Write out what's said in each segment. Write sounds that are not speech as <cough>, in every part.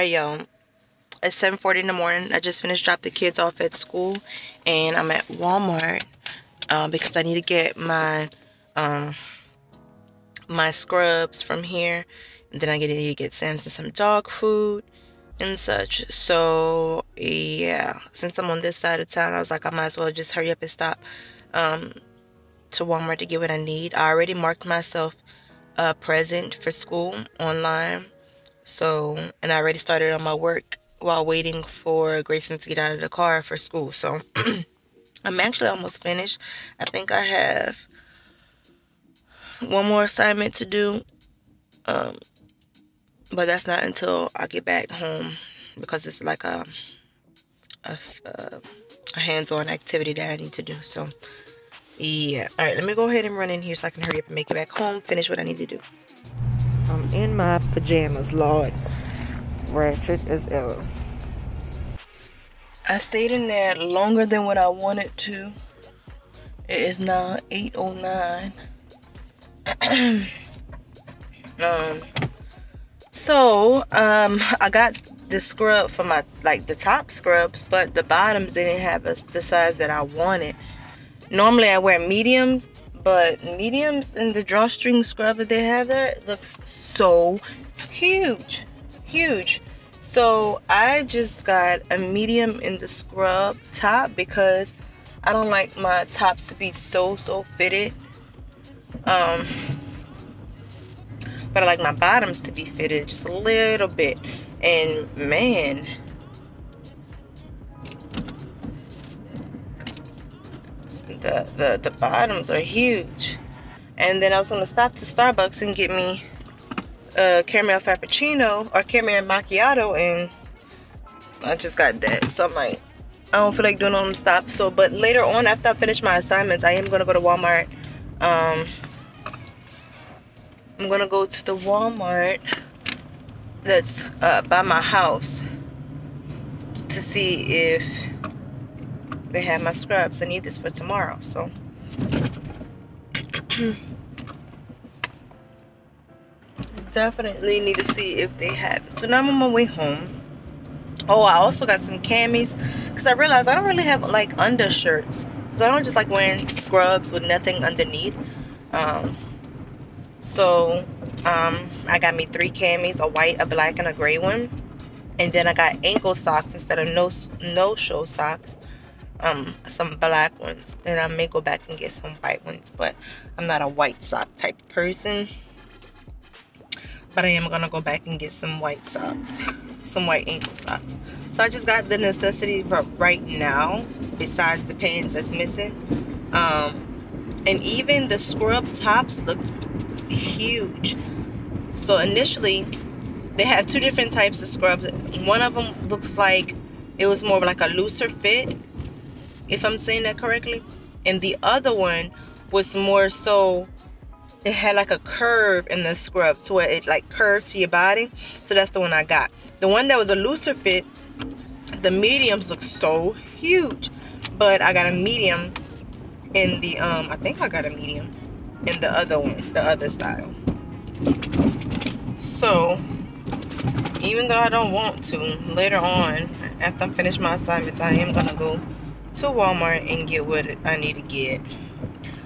Alright, y'all. It's 7.40 in the morning. I just finished dropping the kids off at school. And I'm at Walmart. Uh, because I need to get my um, my scrubs from here. And then I get to get Samson some dog food and such. So, yeah. Since I'm on this side of town, I was like, I might as well just hurry up and stop um, to Walmart to get what I need. I already marked myself a present for school online. So, and I already started on my work while waiting for Grayson to get out of the car for school. So, <clears throat> I'm actually almost finished. I think I have one more assignment to do. Um, but that's not until I get back home because it's like a, a, a hands-on activity that I need to do. So, yeah. All right, let me go ahead and run in here so I can hurry up and make it back home, finish what I need to do. I'm in my pajamas, Lord. Ratchet as ever. I stayed in there longer than what I wanted to. It is now 8.09. <clears throat> um, so, um, I got the scrub for my, like the top scrubs, but the bottoms didn't have a, the size that I wanted. Normally I wear mediums, but mediums in the drawstring scrub that they have there looks so huge huge. So i just got a medium in the scrub top because i don't like my tops to be so so fitted. Um but i like my bottoms to be fitted just a little bit. And man the the the bottoms are huge. And then i was to stop to starbucks and get me a caramel frappuccino or caramel macchiato and I just got that. So I'm like I don't feel like doing on the stop so but later on after I finish my assignments I am gonna go to Walmart. Um I'm gonna go to the Walmart that's uh, by my house to see if they have my scrubs I need this for tomorrow so <clears throat> definitely need to see if they have it. So now I'm on my way home. Oh, I also got some camis because I realized I don't really have like undershirts. Because I don't just like wearing scrubs with nothing underneath. Um, so um, I got me three camis, a white, a black, and a gray one. And then I got ankle socks instead of no no show socks. Um, some black ones. And I may go back and get some white ones, but I'm not a white sock type person. But I am gonna go back and get some white socks some white ankle socks. So I just got the necessity for right now besides the pants that's missing. Um, and even the scrub tops looked huge. So initially they have two different types of scrubs. One of them looks like it was more of like a looser fit if I'm saying that correctly. And the other one was more so it had like a curve in the scrub to where it like curves to your body. So that's the one I got. The one that was a looser fit the mediums look so huge. But I got a medium in the um I think I got a medium in the other one the other style. So even though I don't want to later on after I finish my assignments I am gonna go to Walmart and get what I need to get.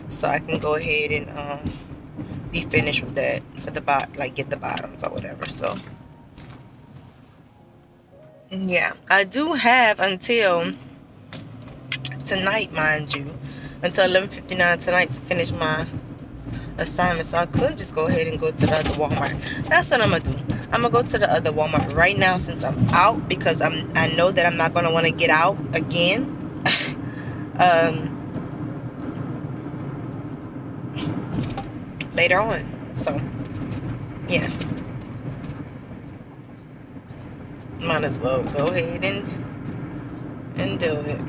So I can go ahead and um be finished with that for the bot like get the bottoms or whatever so. Yeah I do have until tonight mind you until 11:59 tonight to finish my assignment. So I could just go ahead and go to the other Walmart. That's what I'm gonna do. I'm gonna go to the other Walmart right now since I'm out because I'm I know that I'm not gonna want to get out again um later on. So, yeah. Might as well go ahead and, and do it.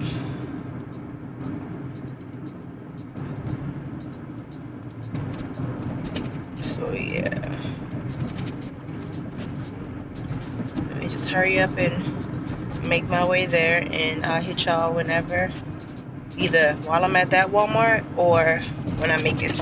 So, yeah. Let me just hurry up and make my way there and I'll hit y'all whenever either while I'm at that Walmart or when I make it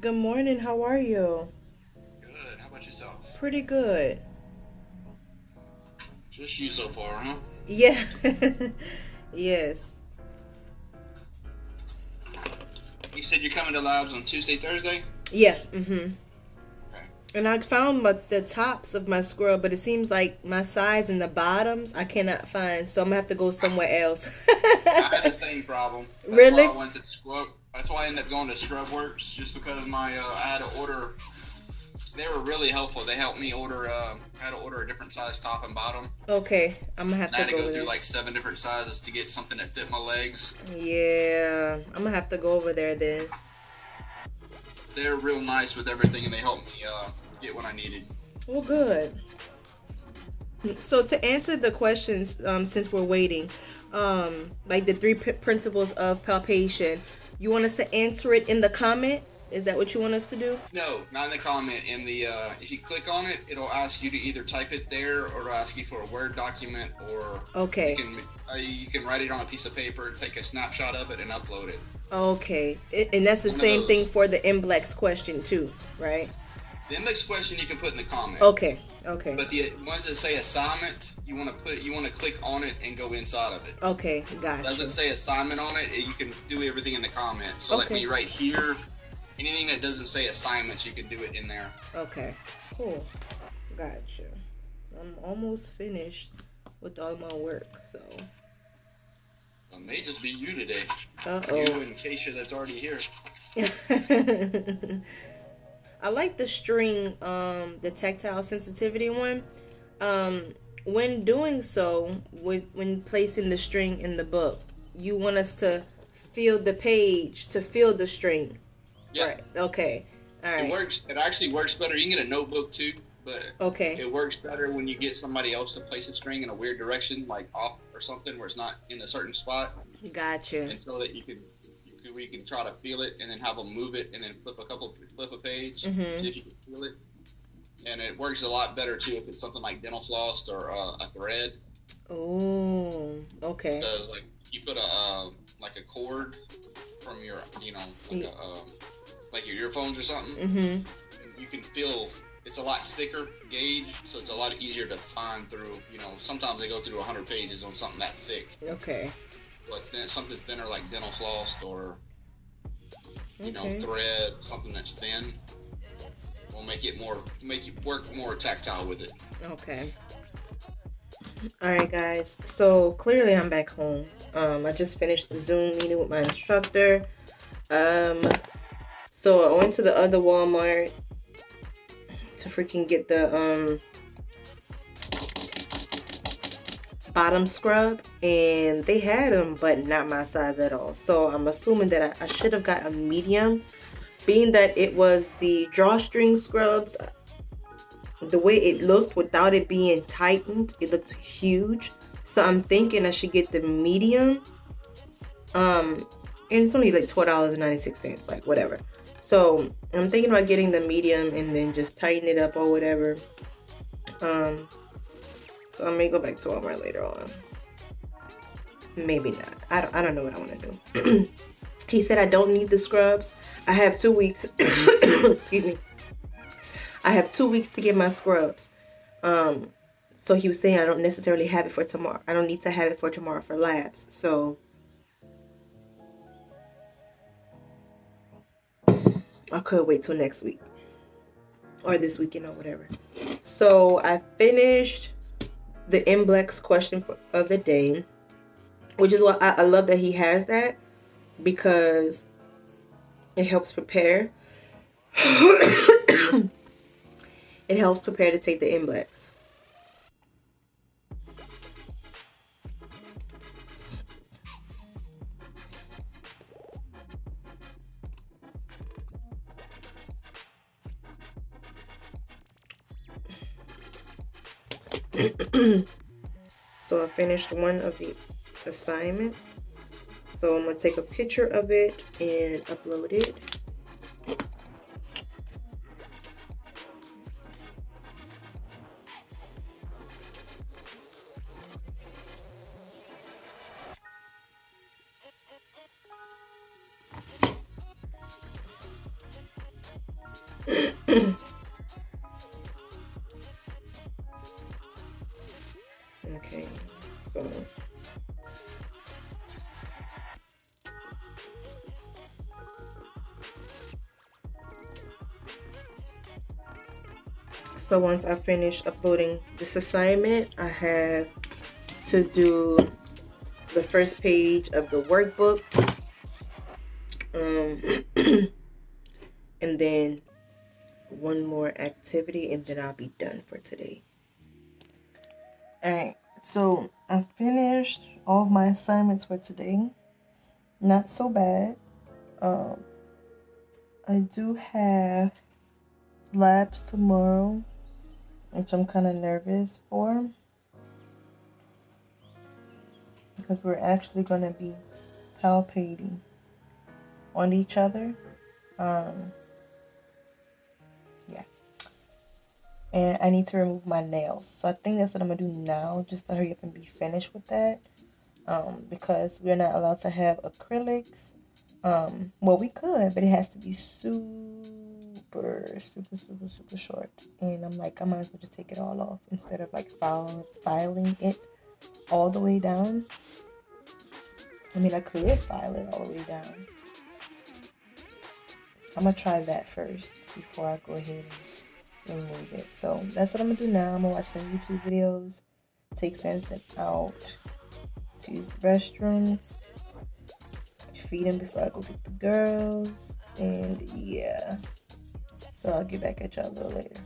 Good morning. How are you? Good. How about yourself? Pretty good. Just you so far, huh? Yeah. <laughs> yes. You said you're coming to labs on Tuesday, Thursday? Yeah. Mm-hmm. Okay. And I found my, the tops of my scrub, but it seems like my size and the bottoms I cannot find, so I'm gonna have to go somewhere else. <laughs> I had the same problem. That's Really? I went to scrub. That's why I ended up going to Scrubworks, just because my uh, I had to order. They were really helpful. They helped me order. Uh, I had to order a different size top and bottom. okay, I'm gonna have And I had to to go through there. like seven different sizes to get something that fit my legs. Yeah, I'm gonna have to go over there then. They're real nice with everything, and they helped me uh, get what I needed. Well, good. So to answer the questions, um, since we're waiting, um, like the three p- principles of palpation, you want us to answer it in the comment? Is that what you want us to do? No, not in the comment. In the uh, if you click on it, it'll ask you to either type it there or it'll ask you for a Word document or Okay. You can uh, you can write it on a piece of paper, take a snapshot of it, and upload it. Okay. And that's the One same thing for the MBLEX question too, right? The index question you can put in the comment. Okay. Okay. But the ones that say assignment, you want to put you want to click on it and go inside of it. Okay. It Gotcha. doesn't say assignment on it. You can do everything in the comment. So like when Okay. you write here, anything that doesn't say assignments, you can do it in there. Okay. Cool. Gotcha. I'm almost finished with all my work, so. It may just be you today. Uh You oh. and Keisha that's already here. <laughs> I like the string, um, the tactile sensitivity one. Um, when doing so, with when placing the string in the book, you want us to feel the page to feel the string. Yeah. Right. Okay. All It works. It actually works better. You can get a notebook too, but Okay. it works better when you get somebody else to place a string in a weird direction, like off or something, where it's not in a certain spot, Gotcha. and so that you can, you can we can try to feel it, and then have them move it, and then flip a couple, flip a page, Mhm. see if you can feel it. And it works a lot better too if it's something like dental floss or uh, a thread, Oh. Okay. because like you put a uh, like a cord from your, you know, like a um, like your earphones or something. Mhm. you can feel it's a lot thicker gauge, so it's a lot easier to find through. You know, sometimes they go through 100 pages on something that thick, Okay. But then something thinner like dental floss or you Okay. know thread, something that's thin, will make it more make it work more tactile with it. Okay. All right, guys. So clearly, I'm back home. Um, I just finished the Zoom meeting with my instructor. Um, so I went to the other Walmart to freaking get the um bottom scrub, and they had them, but not my size at all. So I'm assuming that I, I should have got a medium, being that it was the drawstring scrubs the way it looked without it being tightened, it looked huge. So I'm thinking I should get the medium. Um, and it's only like twelve dollars and ninety six cents, like whatever. So I'm thinking about getting the medium and then just tighten it up or whatever. Um, so I may go back to Walmart later on. Maybe not. I don't. I don't know what I want to do. <clears throat> he said I don't need the scrubs. I have two weeks. <coughs> excuse me. I have two weeks to get my scrubs. Um, so he was saying I don't necessarily have it for tomorrow. I don't need to have it for tomorrow for labs. So I could wait till next week or this weekend or whatever. So I finished the Mblex question for, of the day, which is why I, I love that he has that because it helps prepare. <coughs> It helps prepare to take the Mblex. <clears throat> so I finished one of the assignments. So I'm gonna take a picture of it and upload it. <clears throat> so once I finish uploading this assignment I have to do the first page of the workbook um, <clears throat> and then one more activity and then I'll be done for today. Alright so I finished all of my assignments for today. Not so bad. Um, I do have labs tomorrow which I'm kind of nervous for because we're actually going to be palpating on each other. Um, yeah. And I need to remove my nails. So I think that's what I'm going to do now just to hurry up and be finished with that. Um, because we're not allowed to have acrylics. Um, well, we could, but it has to be super, super, super, super super short. And I'm like, I might as well just take it all off instead of like filing, filing it all the way down. I mean, I could file it all the way down. I'm to try that first before I go ahead and remove it. So that's what I'm to do now. I'm to watch some YouTube videos, take Samson out to use the restroom, feed him before I go get the girls, and yeah. So I'll get back at y'all a little later.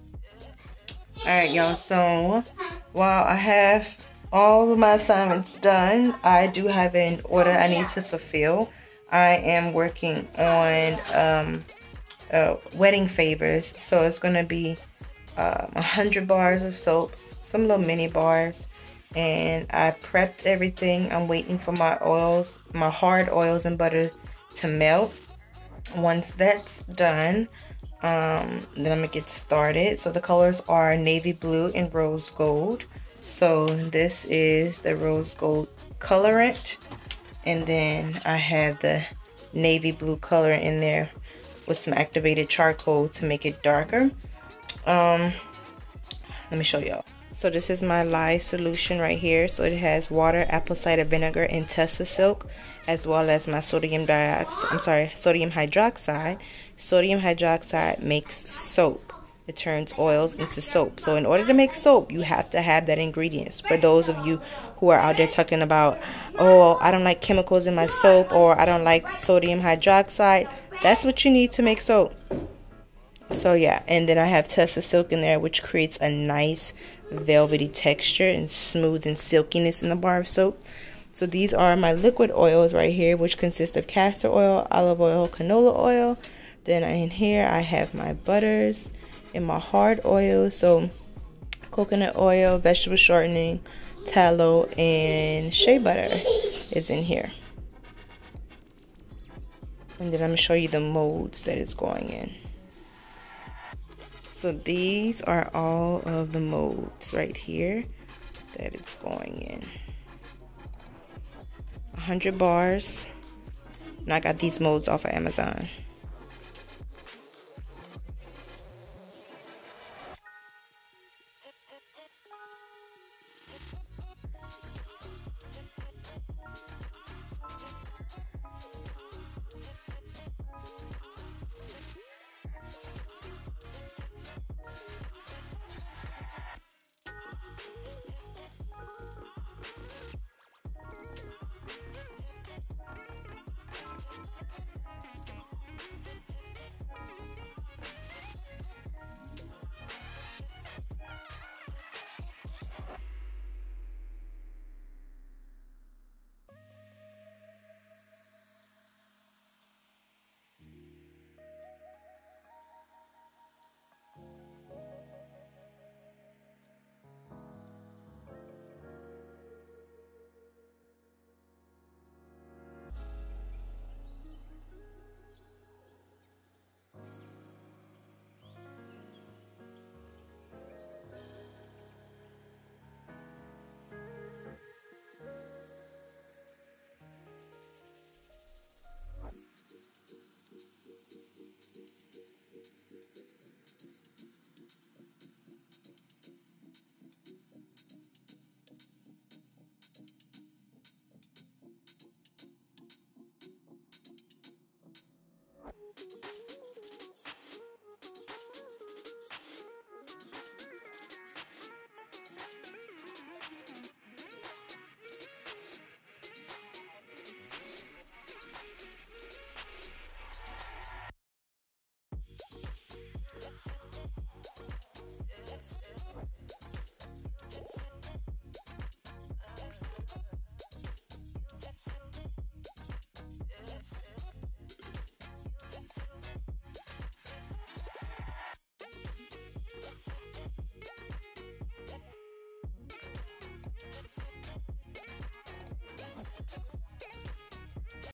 Alright, y'all. So while I have all of my assignments done. I do have an order I need to fulfill. I am working on um, uh, wedding favors. So it's going to be um, 100 bars of soaps, some little mini bars. And I prepped everything. I'm waiting for my oils, my hard oils and butter to melt. Once that's done, um, then I'm to get started. So the colors are navy blue and rose gold. So this is the rose gold colorant. And then I have the navy blue color in there with some activated charcoal to make it darker. Um, let me show y'all. So this is my lye solution right here. So it has water, apple cider vinegar, and Tussah silk, as well as my sodium dioxide. I'm sorry, sodium hydroxide. Sodium hydroxide makes soap. It turns oils into soap. So in order to make soap, you have to have that ingredients. For those of you who are out there talking about, oh, I don't like chemicals in my soap or I don't like sodium hydroxide, that's what you need to make soap. So yeah, and then I have Tussah silk in there, which creates a nice velvety texture and smooth and silkiness in the bar of soap. So these are my liquid oils right here, which consist of castor oil, olive oil, canola oil. Then in here I have my butters and my hard oil. So coconut oil, vegetable shortening, tallow, and shea butter is in here. And then I'm going to show you the molds that it's going in. So these are all of the molds right here that it's going in. 100 bars. And I got these molds off of Amazon.